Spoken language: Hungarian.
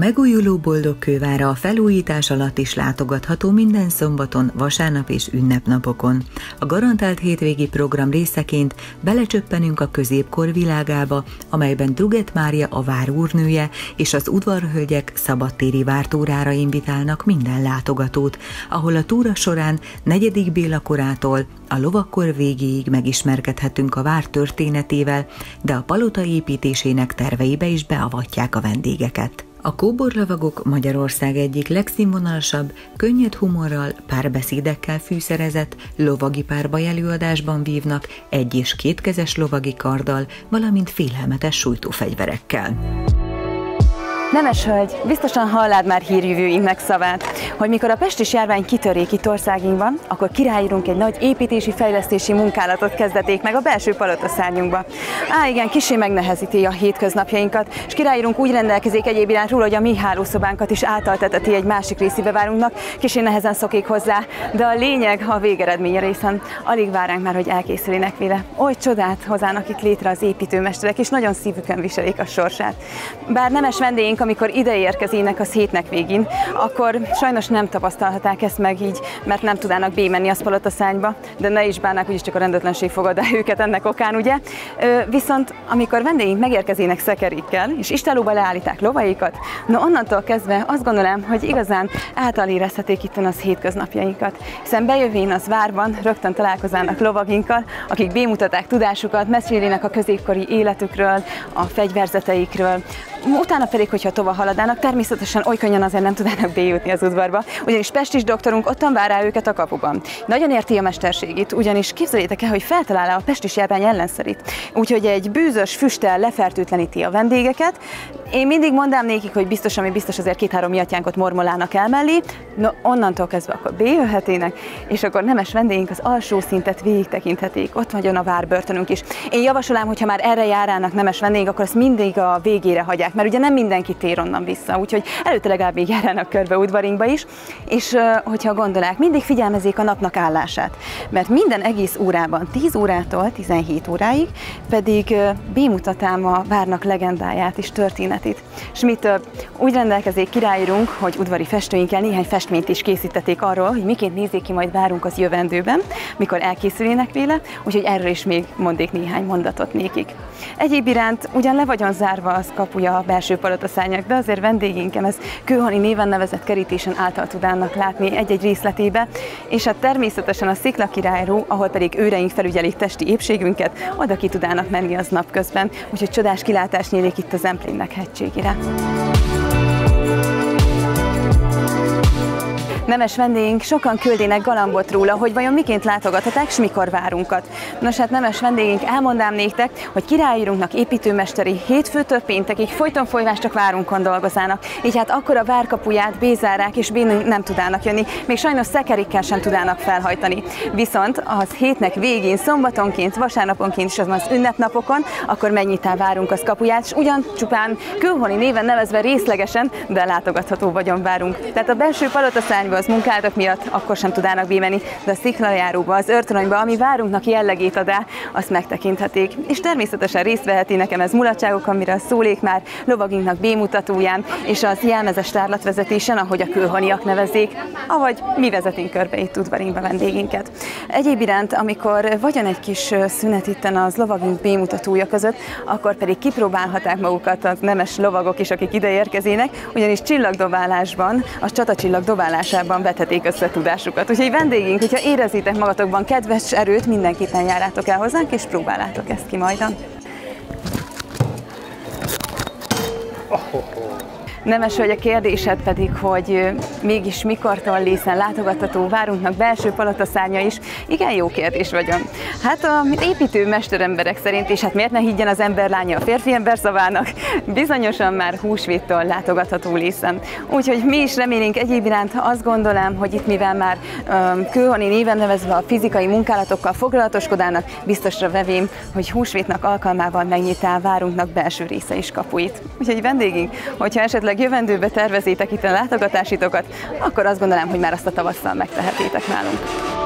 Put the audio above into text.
megújuló boldog kővára a felújítás alatt is látogatható minden szombaton, vasárnap és ünnepnapokon. A garantált hétvégi program részeként belecsöppenünk a középkor világába, amelyben Druget Mária a vár úrnője és az udvarhölgyek szabadtéri vártórára invitálnak minden látogatót, ahol a túra során negyedik Béla korától a lovakkor végéig megismerkedhetünk a vár történetével, de a palota építésének terveibe is beavatják a vendégeket. A kóborlavagok Magyarország egyik legszínvonalasabb, könnyed humorral, párbeszédekkel fűszerezett lovagi párbaj előadásban vívnak egy- és kétkezes lovagi karddal, valamint félelmetes sújtófegyverekkel. Nemes hölgy, biztosan hallád már hírjövőinknek szavát, hogy mikor a pestis járvány kitörék itt országunkban, akkor királyírunk egy nagy építési fejlesztési munkálatot kezdeték meg a belső palota szárnyunkba. Á, igen, kisé megnehezíti a hétköznapjainkat, és királyírunk úgy rendelkezik egyéb iránt róla, hogy a mi hálószobánkat is általteteti egy másik részébe várunknak, kisé nehezen szokik hozzá, de a lényeg a végeredmény részen. Alig váránk már, hogy elkészülének vele. Oly csodát hozának itt létre az építőmesterek, és nagyon szívükön viselik a sorsát. Bár nemes vendégeink amikor ide érkezének a hétnek végén, akkor sajnos nem tapasztalhatják ezt meg így, mert nem tudnának bémenni a palotaszányba, de ne is bánnak, úgyis csak a rendetlenség fogadá őket ennek okán, ugye? Viszont amikor vendégeink megérkezének szekerikkel, és istálóba leállíták lovaikat, no onnantól kezdve azt gondolom, hogy igazán általérezhetik itt az hétköznapjainkat. Hiszen bejövén az várban rögtön találkozának lovaginkkal, akik bémutaták tudásukat, mesélének a középkori életükről, a fegyverzeteikről, Utána pedig, hogyha tovább haladának, természetesen oly könnyen azért nem tudnának bejutni az udvarba, ugyanis Pestis doktorunk ottan vár rá őket a kapuban. Nagyon érti a mesterségét, ugyanis képzeljétek el, hogy feltalálja a Pestis járvány ellenszerét. Úgyhogy egy bűzös füsttel lefertőtleníti a vendégeket. Én mindig mondám nékik, hogy biztos, ami biztos azért két-három miatjánkat mormolának el mellé, no onnantól kezdve akkor bejöhetének, és akkor nemes vendégeink az alsó szintet végig tekinthetik. Ott vagyon a várbörtönünk is. Én javasolám, hogy ha már erre járának nemes vendégek, akkor ezt mindig a végére hagyják mert ugye nem mindenki tér onnan vissza, úgyhogy előtte legalább még járnának körbe udvarinkba is, és hogyha gondolják, mindig figyelmezik a napnak állását, mert minden egész órában, 10 órától 17 óráig pedig bémutatáma várnak legendáját és több, úgy rendelkezik királyunk, hogy udvari festőinkkel néhány festményt is készítették arról, hogy miként nézzék ki majd várunk az jövendőben, mikor elkészülének véle, úgyhogy erről is még mondék néhány mondatot nékik. Egyéb iránt ugyan le vagyon zárva az kapuja a belső palotaszánynak, de azért vendégénkem ez Kőhoni néven nevezett kerítésen által tudnának látni egy-egy részletébe, és hát természetesen a Szikla királyró, ahol pedig őreink felügyelik testi épségünket, oda ki tudnának menni az napközben, úgyhogy csodás kilátás nyílik itt az Emplénnek hegységére. Nemes vendégeink sokan küldének galambot róla, hogy vajon miként látogathaták, és mikor várunkat. Nos hát nemes vendégeink, elmondám néktek, hogy királyírunknak építőmesteri hétfőtől péntekig folyton folyvás csak várunkon dolgozának. Így hát akkor a várkapuját bézárák és bénünk nem tudnának jönni, még sajnos szekerikkel sem tudnának felhajtani. Viszont az hétnek végén, szombatonként, vasárnaponként és az az ünnepnapokon, akkor megnyitá várunk az kapuját, és ugyan csupán külhoni néven nevezve részlegesen, de látogatható vagyon várunk. Tehát a belső palotaszárnyban az munkálatok miatt akkor sem tudnának bemenni, de a sziklajáróba, az őrtoronyba, ami várunknak jellegét ad el, azt megtekinthetik. És természetesen részt veheti nekem ez mulatságok, amire szólék már lovaginknak bémutatóján, és az jelmezes tárlatvezetésen, ahogy a külhoniak nevezik, avagy mi vezetünk körbe itt udvarinkba vendégünket. Egyéb iránt, amikor vagyon egy kis szünet itten az lovagink bémutatója között, akkor pedig kipróbálhatják magukat a nemes lovagok is, akik ide érkezének, ugyanis csillagdobálásban, a csatacsillag jobban vethetik össze tudásukat. Úgyhogy vendégünk, hogyha érezitek magatokban kedves erőt, mindenképpen járátok el hozzánk, és próbálátok ezt ki majdan. Oh, oh, oh. Nemes hogy a kérdésed pedig, hogy mégis mikortól lészen látogatható várunknak belső palataszárnya is. Igen, jó kérdés vagyon. Hát a építő mesteremberek szerint, és hát miért ne higgyen az ember lánya a férfi ember szavának, bizonyosan már húsvéttől látogatható lészen. Úgyhogy mi is remélünk egyéb iránt azt gondolom, hogy itt mivel már um, Kőhoni néven nevezve a fizikai munkálatokkal foglalatoskodának, biztosra vevém, hogy húsvétnak alkalmával megnyitál várunknak belső része is kapuit. Úgyhogy vendégünk, hogyha esetleg esetleg jövendőbe tervezétek itt a látogatásitokat, akkor azt gondolom, hogy már azt a tavasszal megtehetétek nálunk.